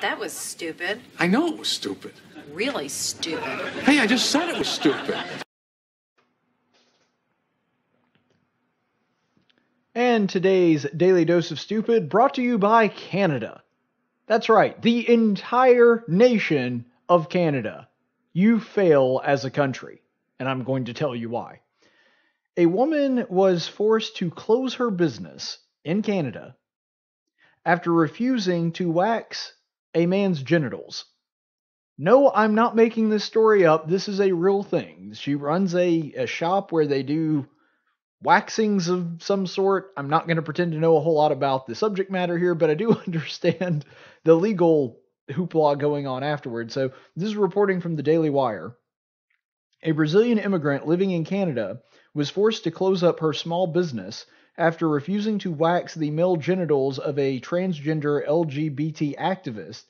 That was stupid. I know it was stupid. Really stupid. Hey, I just said it was stupid. And today's Daily Dose of Stupid brought to you by Canada. That's right, the entire nation of Canada. You fail as a country, and I'm going to tell you why. A woman was forced to close her business in Canada after refusing to wax a man's genitals. No, I'm not making this story up. This is a real thing. She runs a, a shop where they do waxings of some sort. I'm not going to pretend to know a whole lot about the subject matter here, but I do understand the legal hoopla going on afterwards. So, this is reporting from the Daily Wire. A Brazilian immigrant living in Canada was forced to close up her small business after refusing to wax the male genitals of a transgender LGBT activist,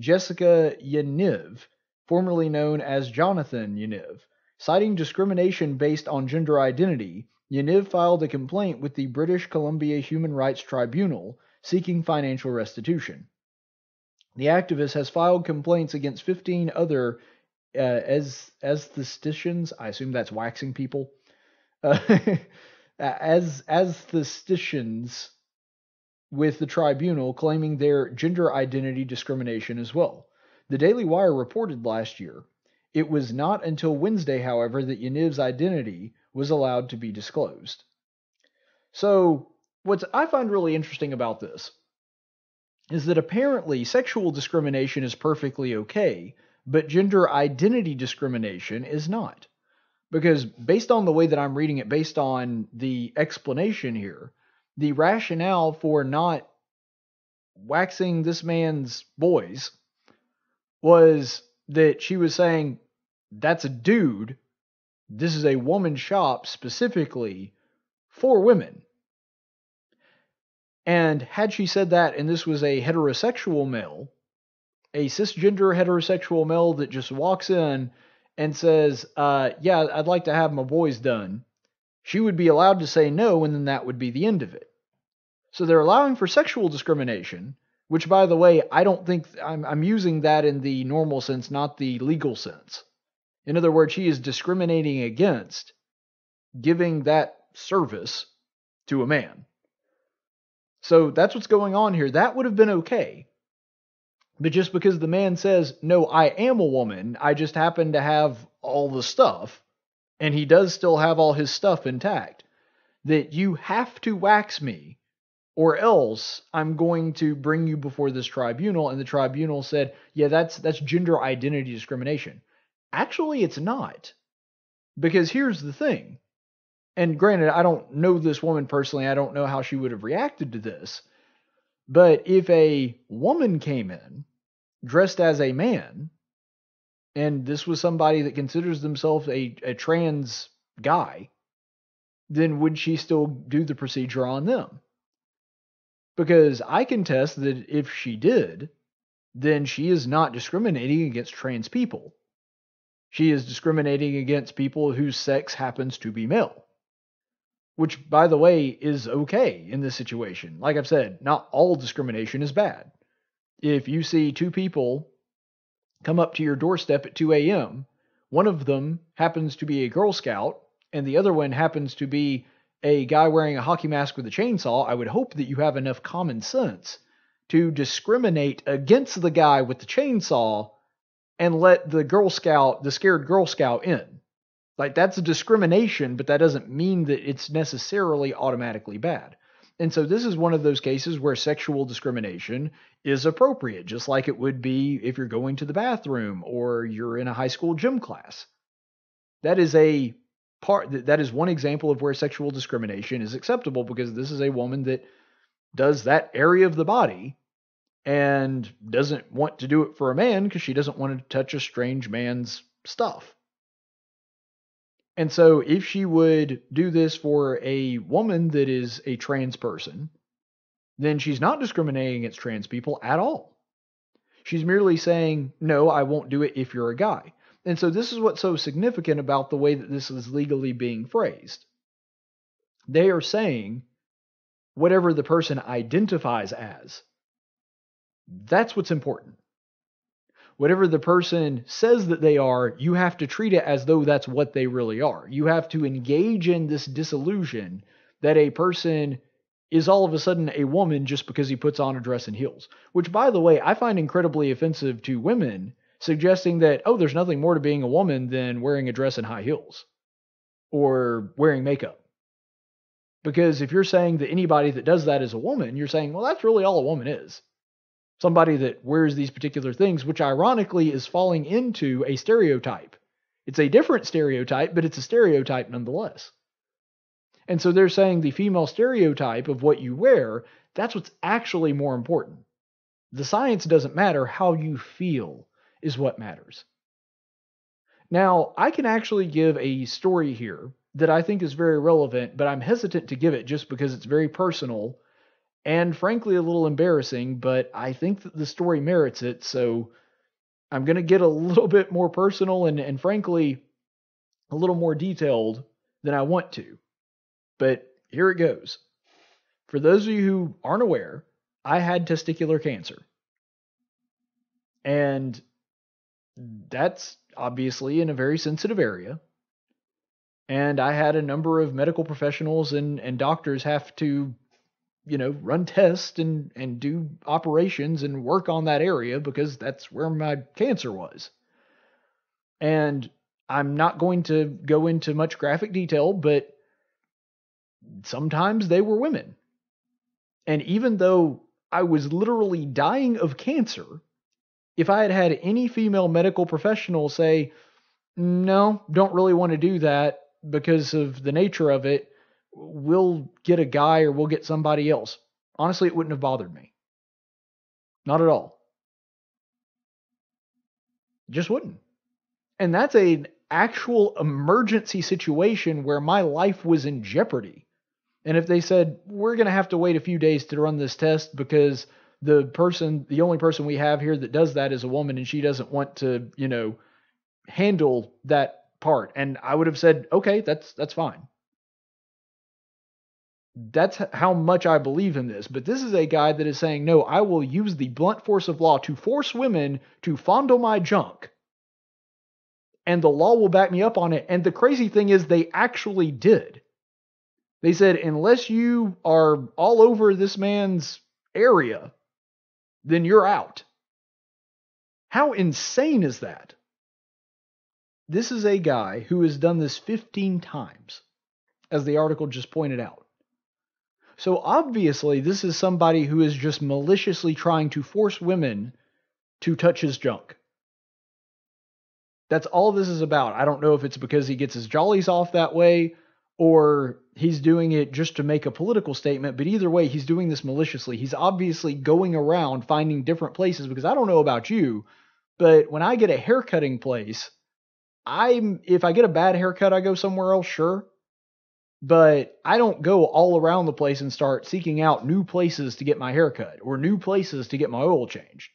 Jessica Yaniv, formerly known as Jonathan Yaniv. Citing discrimination based on gender identity, Yaniv filed a complaint with the British Columbia Human Rights Tribunal seeking financial restitution. The activist has filed complaints against 15 other uh, as aestheticians. I assume that's waxing people. Uh, as as the aestheticians with the tribunal claiming their gender identity discrimination as well. The Daily Wire reported last year. It was not until Wednesday, however, that Yaniv's identity was allowed to be disclosed. So, what I find really interesting about this is that apparently sexual discrimination is perfectly okay, but gender identity discrimination is not. Because based on the way that I'm reading it, based on the explanation here, the rationale for not waxing this man's boys was that she was saying, that's a dude. This is a woman shop specifically for women. And had she said that, and this was a heterosexual male, a cisgender heterosexual male that just walks in and says, uh, Yeah, I'd like to have my boys done, she would be allowed to say no, and then that would be the end of it. So they're allowing for sexual discrimination, which, by the way, I don't think I'm, I'm using that in the normal sense, not the legal sense. In other words, she is discriminating against giving that service to a man. So that's what's going on here. That would have been okay. But just because the man says, No, I am a woman, I just happen to have all the stuff, and he does still have all his stuff intact, that you have to wax me, or else I'm going to bring you before this tribunal. And the tribunal said, Yeah, that's that's gender identity discrimination. Actually, it's not. Because here's the thing. And granted, I don't know this woman personally. I don't know how she would have reacted to this. But if a woman came in dressed as a man, and this was somebody that considers themselves a, a trans guy, then would she still do the procedure on them? Because I contest that if she did, then she is not discriminating against trans people. She is discriminating against people whose sex happens to be male. Which, by the way, is okay in this situation. Like I've said, not all discrimination is bad. If you see two people come up to your doorstep at 2 a.m., one of them happens to be a Girl Scout, and the other one happens to be a guy wearing a hockey mask with a chainsaw, I would hope that you have enough common sense to discriminate against the guy with the chainsaw and let the Girl Scout, the scared Girl Scout, in. Like, that's a discrimination, but that doesn't mean that it's necessarily automatically bad. And so, this is one of those cases where sexual discrimination is appropriate, just like it would be if you're going to the bathroom or you're in a high school gym class. That is a part, that is one example of where sexual discrimination is acceptable because this is a woman that does that area of the body and doesn't want to do it for a man because she doesn't want to touch a strange man's stuff. And so, if she would do this for a woman that is a trans person, then she's not discriminating against trans people at all. She's merely saying, no, I won't do it if you're a guy. And so, this is what's so significant about the way that this is legally being phrased. They are saying whatever the person identifies as. That's what's important. Whatever the person says that they are, you have to treat it as though that's what they really are. You have to engage in this disillusion that a person is all of a sudden a woman just because he puts on a dress and heels. Which, by the way, I find incredibly offensive to women, suggesting that, oh, there's nothing more to being a woman than wearing a dress and high heels or wearing makeup. Because if you're saying that anybody that does that is a woman, you're saying, well, that's really all a woman is. Somebody that wears these particular things, which ironically is falling into a stereotype. It's a different stereotype, but it's a stereotype nonetheless. And so they're saying the female stereotype of what you wear, that's what's actually more important. The science doesn't matter, how you feel is what matters. Now, I can actually give a story here that I think is very relevant, but I'm hesitant to give it just because it's very personal and frankly a little embarrassing, but I think that the story merits it, so I'm going to get a little bit more personal and, and frankly a little more detailed than I want to. But here it goes. For those of you who aren't aware, I had testicular cancer. And that's obviously in a very sensitive area. And I had a number of medical professionals and, and doctors have to, you know, run tests and, and do operations and work on that area because that's where my cancer was. And I'm not going to go into much graphic detail, but sometimes they were women. And even though I was literally dying of cancer, if I had had any female medical professional say, no, don't really want to do that because of the nature of it, we'll get a guy or we'll get somebody else. Honestly, it wouldn't have bothered me. Not at all. Just wouldn't. And that's an actual emergency situation where my life was in jeopardy. And if they said, we're going to have to wait a few days to run this test because the person, the only person we have here that does that is a woman and she doesn't want to, you know, handle that part. And I would have said, okay, that's, that's fine. That's how much I believe in this. But this is a guy that is saying, no, I will use the blunt force of law to force women to fondle my junk. And the law will back me up on it. And the crazy thing is, they actually did. They said, unless you are all over this man's area, then you're out. How insane is that? This is a guy who has done this 15 times, as the article just pointed out. So obviously, this is somebody who is just maliciously trying to force women to touch his junk. That's all this is about. I don't know if it's because he gets his jollies off that way or he's doing it just to make a political statement. But either way, he's doing this maliciously. He's obviously going around finding different places because I don't know about you, but when I get a haircutting place, I'm if I get a bad haircut, I go somewhere else, sure. But I don't go all around the place and start seeking out new places to get my haircut or new places to get my oil changed.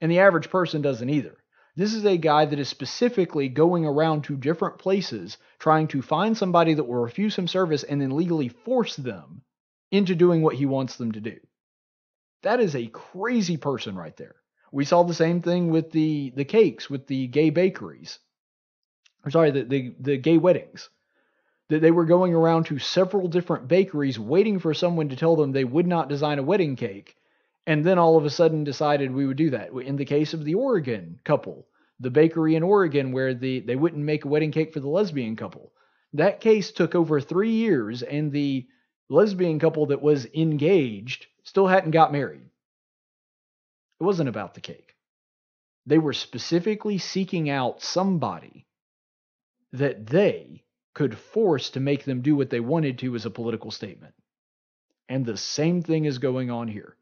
And the average person doesn't either. This is a guy that is specifically going around to different places trying to find somebody that will refuse him service and then legally force them into doing what he wants them to do. That is a crazy person right there. We saw the same thing with the the cakes with the gay bakeries. I'm sorry, the, the, the gay weddings. That they were going around to several different bakeries waiting for someone to tell them they would not design a wedding cake and then all of a sudden decided we would do that. In the case of the Oregon couple, the bakery in Oregon where the they wouldn't make a wedding cake for the lesbian couple, that case took over three years, and the lesbian couple that was engaged still hadn't got married. It wasn't about the cake. They were specifically seeking out somebody that they could force to make them do what they wanted to as a political statement. And the same thing is going on here.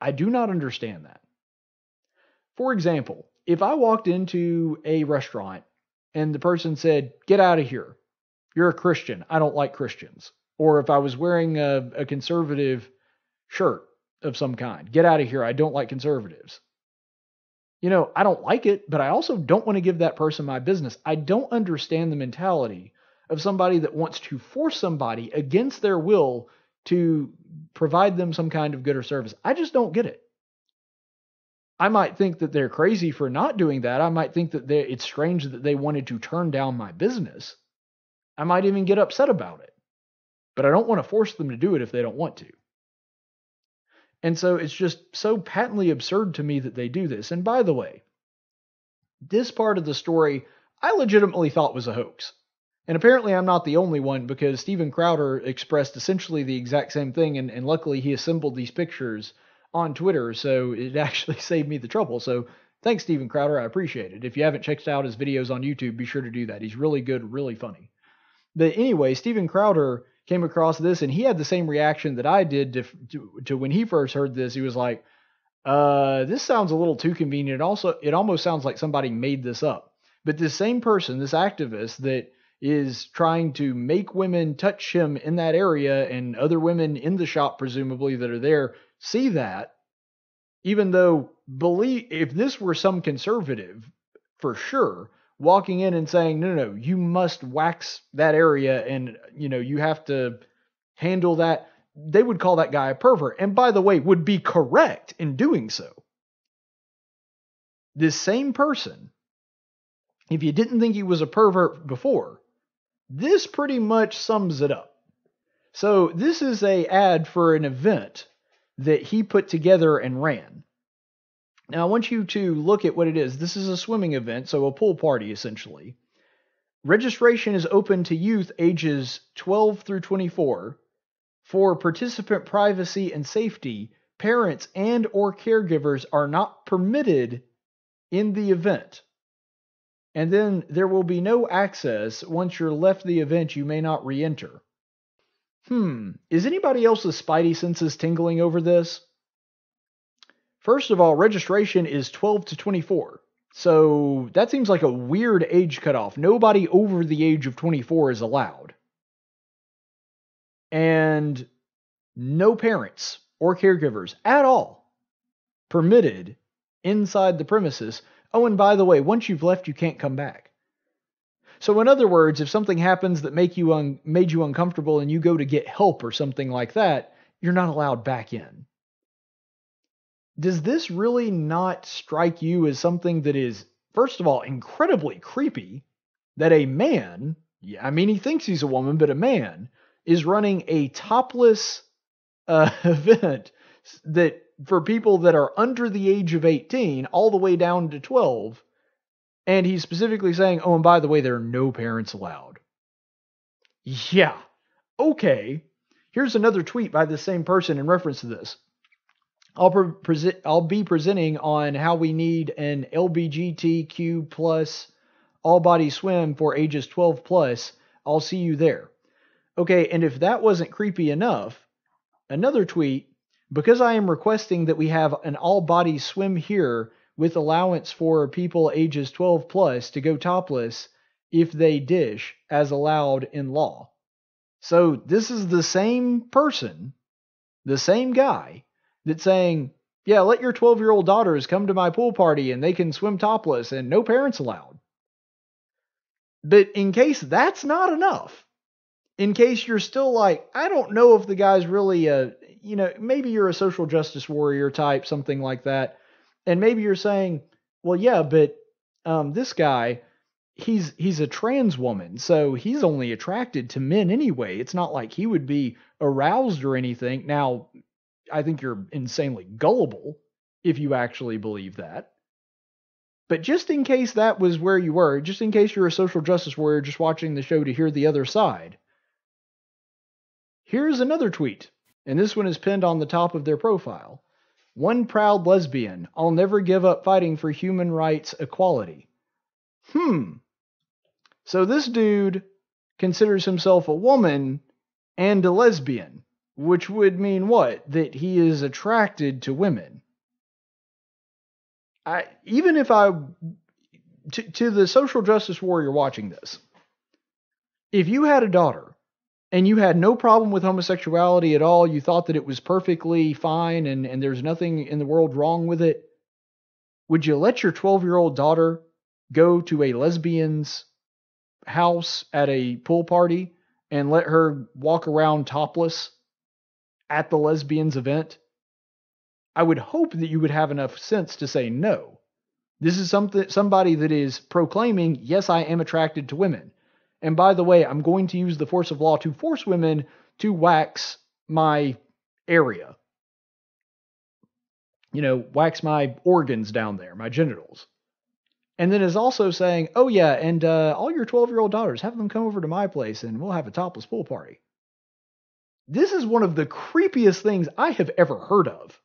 I do not understand that. For example, if I walked into a restaurant and the person said, Get out of here, you're a Christian, I don't like Christians. Or if I was wearing a, a conservative shirt of some kind, get out of here, I don't like conservatives. You know, I don't like it, but I also don't want to give that person my business. I don't understand the mentality of somebody that wants to force somebody against their will to provide them some kind of good or service. I just don't get it. I might think that they're crazy for not doing that. I might think that it's strange that they wanted to turn down my business. I might even get upset about it. But I don't want to force them to do it if they don't want to. And so it's just so patently absurd to me that they do this. And by the way, this part of the story I legitimately thought was a hoax. And apparently I'm not the only one because Steven Crowder expressed essentially the exact same thing. And, and luckily he assembled these pictures on Twitter. So it actually saved me the trouble. So thanks, Steven Crowder. I appreciate it. If you haven't checked out his videos on YouTube, be sure to do that. He's really good, really funny. But anyway, Steven Crowder came across this and he had the same reaction that I did to, to, to when he first heard this. He was like, uh, this sounds a little too convenient. Also, it almost sounds like somebody made this up. But this same person, this activist that is trying to make women touch him in that area and other women in the shop, presumably, that are there, see that, even though believe if this were some conservative, for sure, walking in and saying, no, no, no, you must wax that area and, you know, you have to handle that, they would call that guy a pervert. And by the way, would be correct in doing so. This same person, if you didn't think he was a pervert before, this pretty much sums it up. So this is a ad for an event that he put together and ran. Now I want you to look at what it is. This is a swimming event, so a pool party essentially. Registration is open to youth ages 12 through 24. For participant privacy and safety, parents and or caregivers are not permitted in the event. And then there will be no access once you're left the event you may not re-enter. Hmm, is anybody else's spidey senses tingling over this? First of all, registration is 12 to 24. So that seems like a weird age cutoff. Nobody over the age of 24 is allowed. And no parents or caregivers at all permitted inside the premises. Oh, and by the way, once you've left, you can't come back. So, in other words, if something happens that make you un- made you uncomfortable and you go to get help or something like that, you're not allowed back in. Does this really not strike you as something that is, first of all, incredibly creepy? That a man, yeah, I mean, he thinks he's a woman, but a man is running a topless uh, event that for people that are under the age of 18 all the way down to 12 and he's specifically saying oh and by the way there are no parents allowed. Yeah. Okay. Here's another tweet by the same person in reference to this. I'll, pre- I'll be presenting on how we need an LBGTQ plus all body swim for ages 12 plus. I'll see you there. Okay, and if that wasn't creepy enough, another tweet because I am requesting that we have an all body swim here with allowance for people ages 12 plus to go topless if they dish as allowed in law. So this is the same person, the same guy that's saying, yeah, let your 12 year old daughters come to my pool party and they can swim topless and no parents allowed. But in case that's not enough, in case you're still like, I don't know if the guy's really a, you know, maybe you're a social justice warrior type, something like that. And maybe you're saying, well, yeah, but um, this guy, he's he's a trans woman, so he's only attracted to men anyway. It's not like he would be aroused or anything. Now, I think you're insanely gullible if you actually believe that. But just in case that was where you were, just in case you're a social justice warrior just watching the show to hear the other side, here's another tweet, and this one is pinned on the top of their profile. One proud lesbian, I'll never give up fighting for human rights equality. Hmm. So this dude considers himself a woman and a lesbian which would mean what? That he is attracted to women. I even if I to, to the social justice warrior watching this, if you had a daughter and you had no problem with homosexuality at all, you thought that it was perfectly fine and, and there's nothing in the world wrong with it, would you let your 12 year old daughter go to a lesbian's house at a pool party and let her walk around topless at the lesbians event? I would hope that you would have enough sense to say no. This is something somebody that is proclaiming, yes, I am attracted to women. And by the way, I'm going to use the force of law to force women to wax my area. You know, wax my organs down there, my genitals. And then is also saying, oh, yeah, and uh, all your 12 year old daughters, have them come over to my place and we'll have a topless pool party. This is one of the creepiest things I have ever heard of.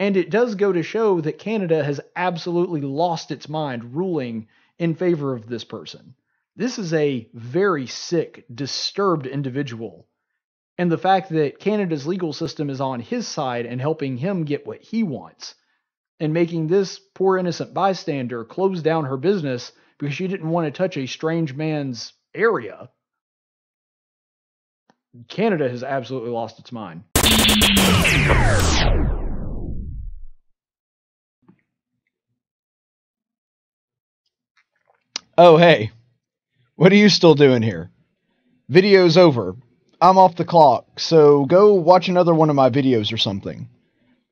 And it does go to show that Canada has absolutely lost its mind ruling in favor of this person. This is a very sick, disturbed individual. And the fact that Canada's legal system is on his side and helping him get what he wants and making this poor innocent bystander close down her business because she didn't want to touch a strange man's area. Canada has absolutely lost its mind. Oh, hey. What are you still doing here? Video's over. I'm off the clock, so go watch another one of my videos or something.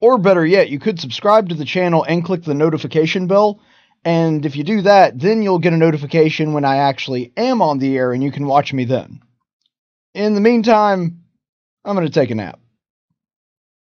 Or better yet, you could subscribe to the channel and click the notification bell, and if you do that, then you'll get a notification when I actually am on the air and you can watch me then. In the meantime, I'm going to take a nap.